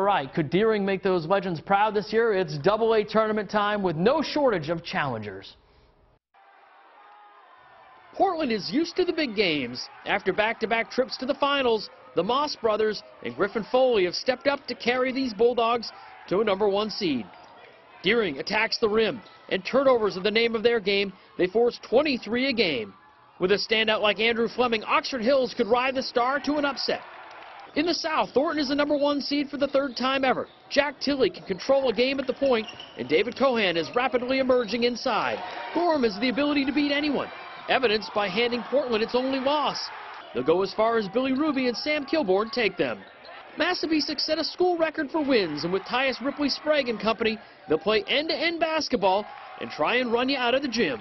right. Could Deering make those legends proud this year? It's double A tournament time with no shortage of challengers. Portland is used to the big games. After back-to-back -back trips to the finals, the Moss brothers and Griffin Foley have stepped up to carry these Bulldogs to a number one seed. Deering attacks the rim, and turnovers are the name of their game. They force 23 a game. With a standout like Andrew Fleming, Oxford Hills could ride the star to an upset. In the South, Thornton is the number one seed for the third time ever. Jack Tilley can control a game at the point, and David Cohan is rapidly emerging inside. Gorham has the ability to beat anyone, evidenced by handing Portland its only loss. They'll go as far as Billy Ruby and Sam Kilborn take them. Massabesic set a school record for wins, and with Tyus Ripley Sprague and company, they'll play end-to-end -end basketball and try and run you out of the gym.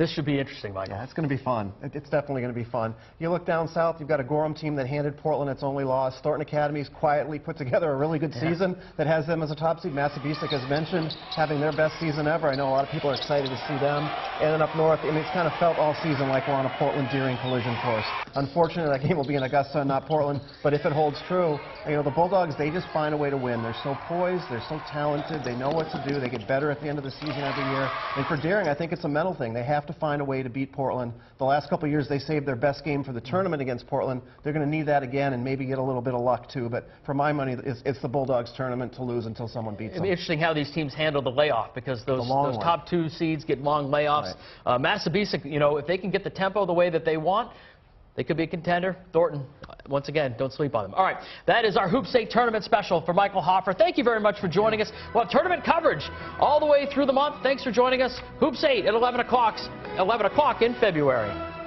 This should be interesting, Michael. Yeah, it's going to be fun. It's definitely going to be fun. You look down south, you've got a Gorham team that handed Portland its only loss. Thornton Academy's quietly put together a really good yeah. season that has them as a top seed. Massabesic, as mentioned, having their best season ever. I know a lot of people are excited to see them. And then up north, I mean, it's kind of felt all season like we're on a Portland-Deering collision course. Unfortunately, that game will be in Augusta and not Portland. But if it holds true, you know, the Bulldogs, they just find a way to win. They're so poised. They're so talented. They know what to do. They get better at the end of the season every year. And for Deering, I think it's a mental thing. They have to find a way to beat Portland. The last couple years, they saved their best game for the tournament against Portland. They're going to need that again and maybe get a little bit of luck, too. But for my money, it's, it's the Bulldogs tournament to lose until someone beats It'll them. be interesting how these teams handle the layoff because those, those top two seeds get long layoffs. Right. Uh, Massabesic, you know, if they can get the tempo the way that they want, they could be a contender. Thornton, once again, don't sleep on them. All right, that is our Hoops 8 tournament special for Michael Hoffer. Thank you very much for joining us. We'll have tournament coverage all the way through the month. Thanks for joining us. Hoops 8 at 11 o'clock, 11 o'clock in February.